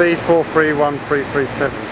B431337.